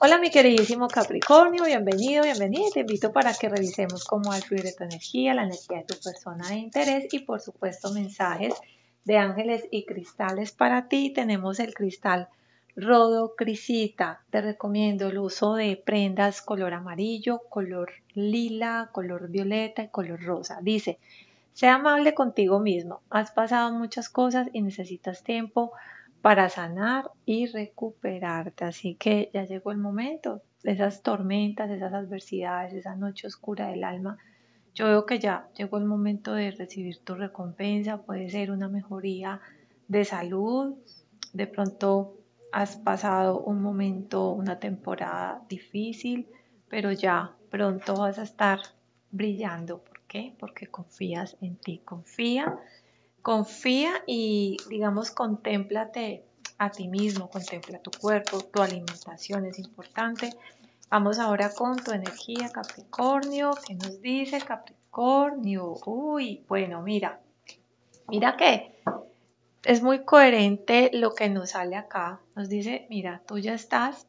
Hola mi queridísimo Capricornio, bienvenido, bienvenida. Te invito para que revisemos cómo va a fluir tu energía, la energía de tu persona de interés y por supuesto mensajes de ángeles y cristales para ti. Tenemos el cristal Rodo Crisita. Te recomiendo el uso de prendas color amarillo, color lila, color violeta y color rosa. Dice, sea amable contigo mismo. Has pasado muchas cosas y necesitas tiempo para sanar y recuperarte. Así que ya llegó el momento esas tormentas, esas adversidades, esa noche oscura del alma. Yo veo que ya llegó el momento de recibir tu recompensa. Puede ser una mejoría de salud. De pronto has pasado un momento, una temporada difícil, pero ya pronto vas a estar brillando. ¿Por qué? Porque confías en ti. Confía Confía y, digamos, contémplate a ti mismo, contempla tu cuerpo, tu alimentación es importante. Vamos ahora con tu energía, Capricornio. ¿Qué nos dice Capricornio? Uy, bueno, mira, mira que es muy coherente lo que nos sale acá. Nos dice, mira, tú ya estás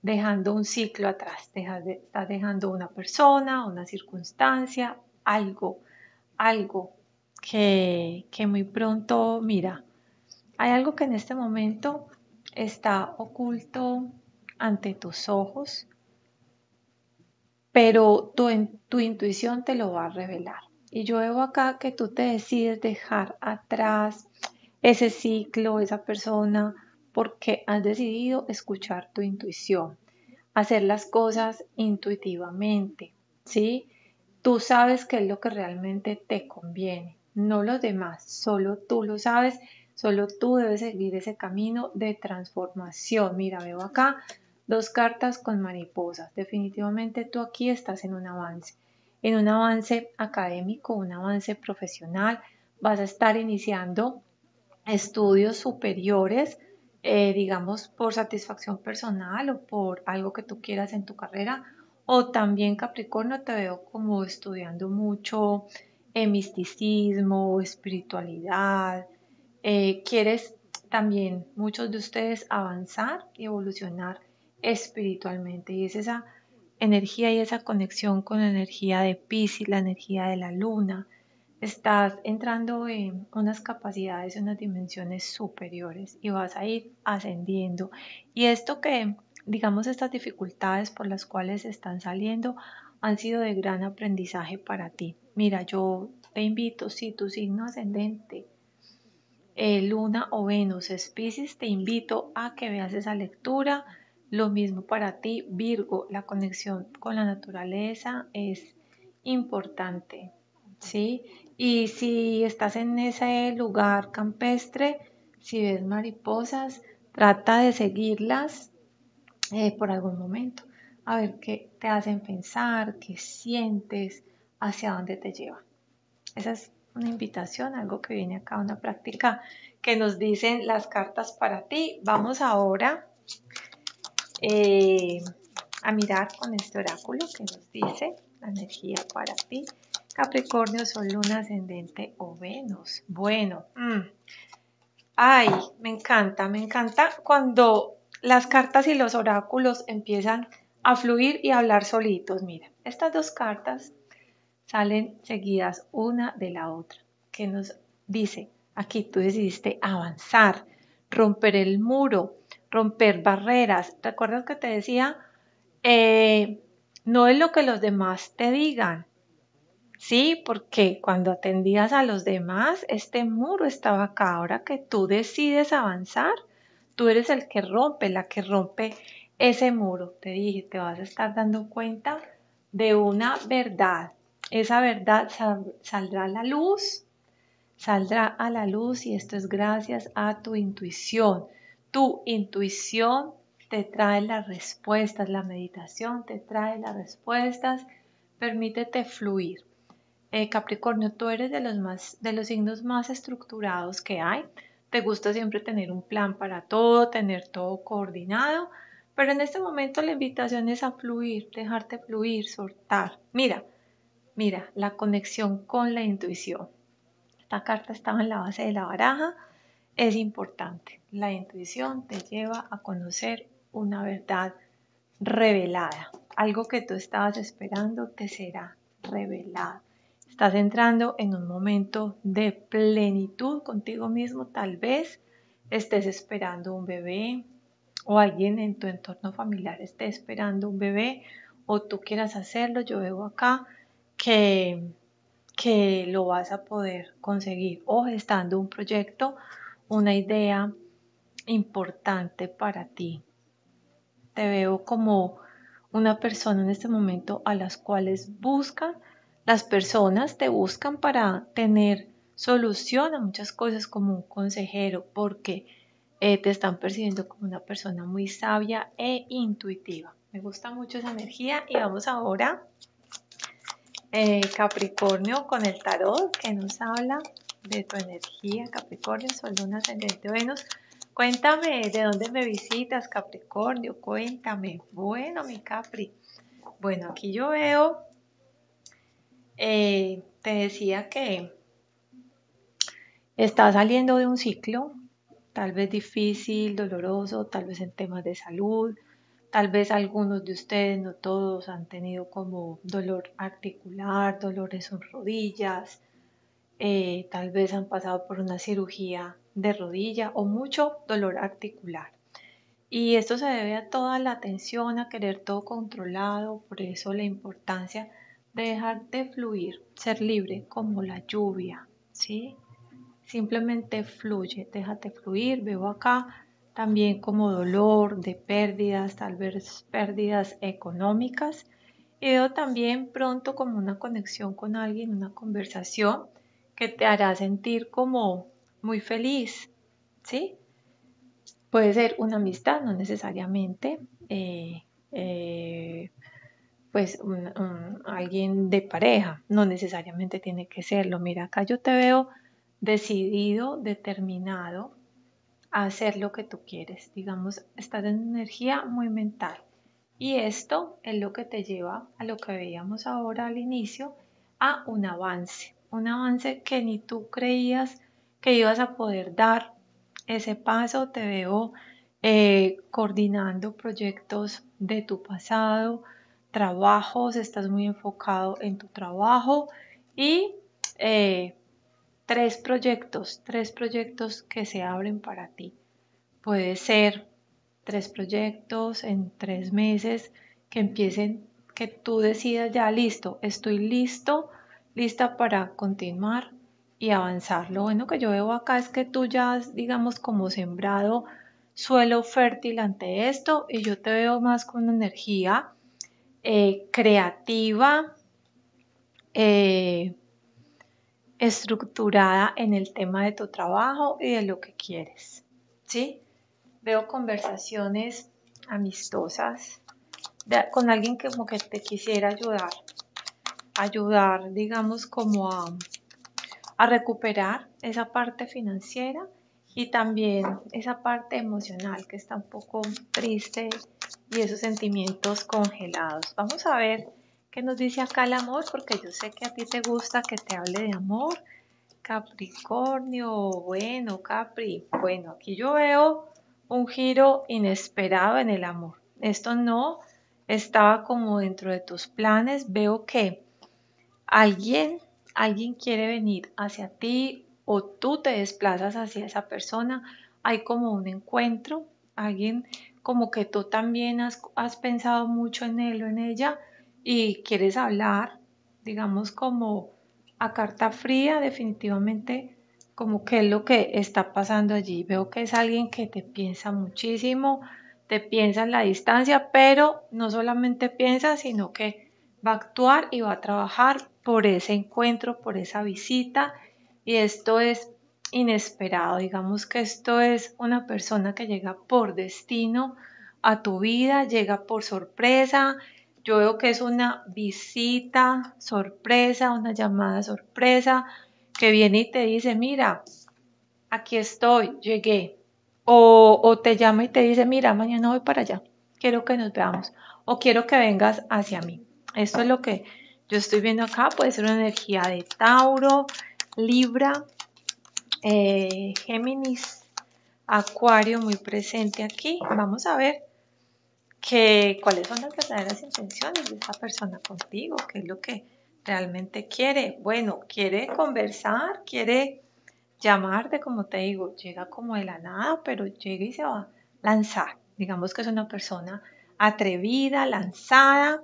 dejando un ciclo atrás, estás dejando una persona, una circunstancia, algo, algo que, muy pronto, mira, hay algo que en este momento está oculto ante tus ojos, pero tu, tu intuición te lo va a revelar. Y yo veo acá que tú te decides dejar atrás ese ciclo, esa persona, porque has decidido escuchar tu intuición, hacer las cosas intuitivamente, ¿sí? Tú sabes qué es lo que realmente te conviene no los demás, solo tú lo sabes, solo tú debes seguir ese camino de transformación. Mira, veo acá dos cartas con mariposas. Definitivamente tú aquí estás en un avance, en un avance académico, un avance profesional. Vas a estar iniciando estudios superiores, eh, digamos, por satisfacción personal o por algo que tú quieras en tu carrera. O también Capricornio te veo como estudiando mucho misticismo, espiritualidad. Eh, quieres también muchos de ustedes avanzar y evolucionar espiritualmente. Y es esa energía y esa conexión con la energía de Pisces, la energía de la luna. Estás entrando en unas capacidades, unas dimensiones superiores y vas a ir ascendiendo. Y esto que, digamos, estas dificultades por las cuales están saliendo han sido de gran aprendizaje para ti. Mira, yo te invito, si tu signo ascendente, eh, Luna o Venus es te invito a que veas esa lectura. Lo mismo para ti, Virgo, la conexión con la naturaleza es importante, ¿sí? Y si estás en ese lugar campestre, si ves mariposas, trata de seguirlas eh, por algún momento, a ver qué te hacen pensar, qué sientes, hacia dónde te lleva. Esa es una invitación, algo que viene acá, una práctica que nos dicen las cartas para ti. Vamos ahora eh, a mirar con este oráculo que nos dice la energía para ti. Capricornio, Sol, Luna, Ascendente o Venus. Bueno, mm, ay, me encanta, me encanta cuando las cartas y los oráculos empiezan a fluir y a hablar solitos. Mira, estas dos cartas salen seguidas una de la otra, que nos dice, aquí tú decidiste avanzar, romper el muro, romper barreras. ¿Recuerdas que te decía? Eh, no es lo que los demás te digan. Sí, porque cuando atendías a los demás, este muro estaba acá. Ahora que tú decides avanzar, tú eres el que rompe, la que rompe ese muro. Te dije, te vas a estar dando cuenta de una verdad esa verdad saldrá a la luz, saldrá a la luz y esto es gracias a tu intuición. Tu intuición te trae las respuestas, la meditación te trae las respuestas, permítete fluir. Eh, Capricornio, tú eres de los, más, de los signos más estructurados que hay. Te gusta siempre tener un plan para todo, tener todo coordinado, pero en este momento la invitación es a fluir, dejarte fluir, soltar. Mira, Mira, la conexión con la intuición. Esta carta estaba en la base de la baraja. Es importante. La intuición te lleva a conocer una verdad revelada. Algo que tú estabas esperando te será revelado. Estás entrando en un momento de plenitud contigo mismo. Tal vez estés esperando un bebé o alguien en tu entorno familiar esté esperando un bebé o tú quieras hacerlo. Yo veo acá que, que lo vas a poder conseguir o gestando un proyecto, una idea importante para ti. Te veo como una persona en este momento a las cuales buscan, las personas te buscan para tener solución a muchas cosas como un consejero, porque eh, te están percibiendo como una persona muy sabia e intuitiva. Me gusta mucho esa energía y vamos ahora eh, Capricornio con el tarot que nos habla de tu energía, Capricornio, Sol, Luna, Ascendente, Venus. Cuéntame de dónde me visitas, Capricornio, cuéntame. Bueno, mi Capri. Bueno, aquí yo veo, eh, te decía que está saliendo de un ciclo, tal vez difícil, doloroso, tal vez en temas de salud, tal vez algunos de ustedes, no todos, han tenido como dolor articular, dolores en rodillas, eh, tal vez han pasado por una cirugía de rodilla o mucho dolor articular. Y esto se debe a toda la atención, a querer todo controlado, por eso la importancia de dejar de fluir, ser libre como la lluvia, ¿sí? Simplemente fluye, déjate fluir, veo acá también como dolor de pérdidas, tal vez pérdidas económicas. Y veo también pronto como una conexión con alguien, una conversación que te hará sentir como muy feliz, ¿sí? Puede ser una amistad, no necesariamente, eh, eh, pues alguien de pareja, no necesariamente tiene que serlo. Mira, acá yo te veo decidido, determinado hacer lo que tú quieres. Digamos, estás en energía muy mental. Y esto es lo que te lleva a lo que veíamos ahora al inicio, a un avance. Un avance que ni tú creías que ibas a poder dar ese paso. Te veo eh, coordinando proyectos de tu pasado, trabajos, estás muy enfocado en tu trabajo y eh, tres proyectos, tres proyectos que se abren para ti. Puede ser tres proyectos en tres meses que empiecen, que tú decidas ya, listo, estoy listo, lista para continuar y avanzar. Lo bueno que yo veo acá es que tú ya has, digamos, como sembrado suelo fértil ante esto y yo te veo más con una energía eh, creativa, eh, estructurada en el tema de tu trabajo y de lo que quieres. ¿Sí? Veo conversaciones amistosas con alguien que como que te quisiera ayudar. Ayudar, digamos, como a a recuperar esa parte financiera y también esa parte emocional que está un poco triste y esos sentimientos congelados. Vamos a ver qué nos dice acá el amor, porque yo sé que a ti te gusta que te hable de amor. Capricornio, bueno, Capri, bueno, aquí yo veo un giro inesperado en el amor. Esto no estaba como dentro de tus planes. Veo que alguien alguien quiere venir hacia ti o tú te desplazas hacia esa persona, hay como un encuentro, alguien como que tú también has, pensado mucho en él o en ella y quieres hablar, digamos como a carta fría, definitivamente como qué es lo que está pasando allí. Veo que es alguien que te piensa muchísimo, te piensa en la distancia, pero no solamente piensa, sino que va a actuar y va a trabajar por ese encuentro, por esa visita y esto es inesperado. Digamos que esto es una persona que llega por destino a tu vida, llega por sorpresa. Yo veo que es una visita sorpresa, una llamada sorpresa que viene y te dice, mira, aquí estoy, llegué. O, o te llama y te dice, mira, mañana voy para allá, quiero que nos veamos o quiero que vengas hacia mí. Esto es lo que yo estoy viendo acá, puede ser una energía de Tauro, Libra, eh, Géminis, Acuario muy presente aquí. Vamos a ver cuáles son las verdaderas intenciones de esta persona contigo, qué es lo que realmente quiere. Bueno, quiere conversar, quiere llamarte, como te digo, llega como de la nada, pero llega y se va a lanzar. Digamos que es una persona atrevida, lanzada,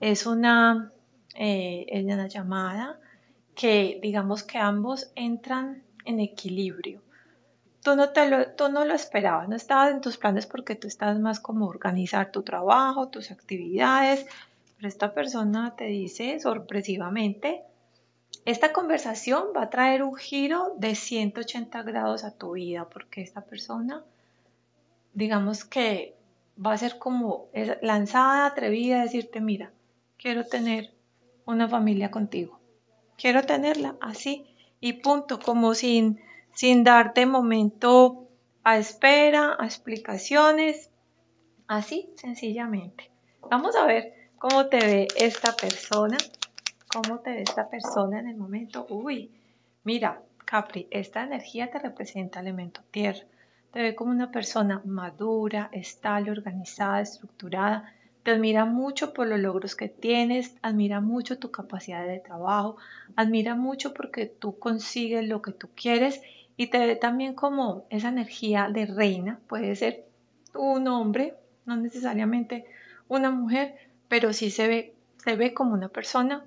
es una, eh, es una llamada que digamos que ambos entran en equilibrio. Tú no, te lo, tú no lo esperabas, no estabas en tus planes porque tú estás más como organizar tu trabajo, tus actividades, pero esta persona te dice sorpresivamente, esta conversación va a traer un giro de 180 grados a tu vida porque esta persona, digamos que va a ser como lanzada, atrevida a decirte, mira, quiero tener una familia contigo, quiero tenerla así y punto, como sin, sin darte momento a espera, a explicaciones, así sencillamente. Vamos a ver cómo te ve esta persona, cómo te ve esta persona en el momento. Uy, mira, Capri, esta energía te representa elemento tierra. Te ve como una persona madura, estable, organizada, estructurada. Te admira mucho por los logros que tienes, admira mucho tu capacidad de trabajo, admira mucho porque tú consigues lo que tú quieres y te ve también como esa energía de reina. Puede ser un hombre, no necesariamente una mujer, pero sí se ve, se ve como una persona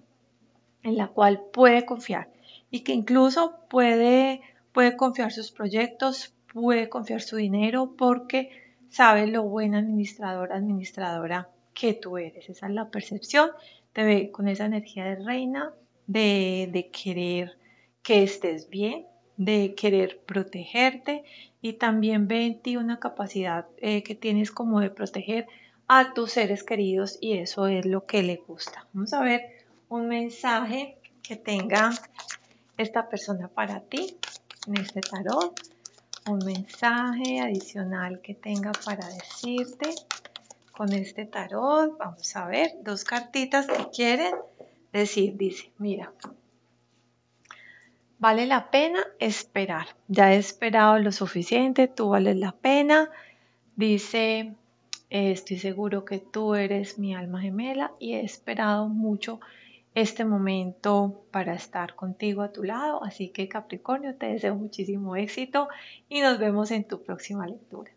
en la cual puede confiar y que incluso puede, puede confiar sus proyectos, puede confiar su dinero porque sabe lo buena administradora, administradora que tú eres. Esa es la percepción. Te ve con esa energía de reina, de, de querer que estés bien, de querer protegerte y también ve en ti una capacidad eh, que tienes como de proteger a tus seres queridos y eso es lo que le gusta. Vamos a ver un mensaje que tenga esta persona para ti en este tarot. Un mensaje adicional que tenga para decirte con este tarot. Vamos a ver dos cartitas que quieren decir. Dice, mira, vale la pena esperar. Ya he esperado lo suficiente, tú vales la pena. Dice, estoy seguro que tú eres mi alma gemela y he esperado mucho este momento para estar contigo a tu lado. Así que Capricornio, te deseo muchísimo éxito y nos vemos en tu próxima lectura.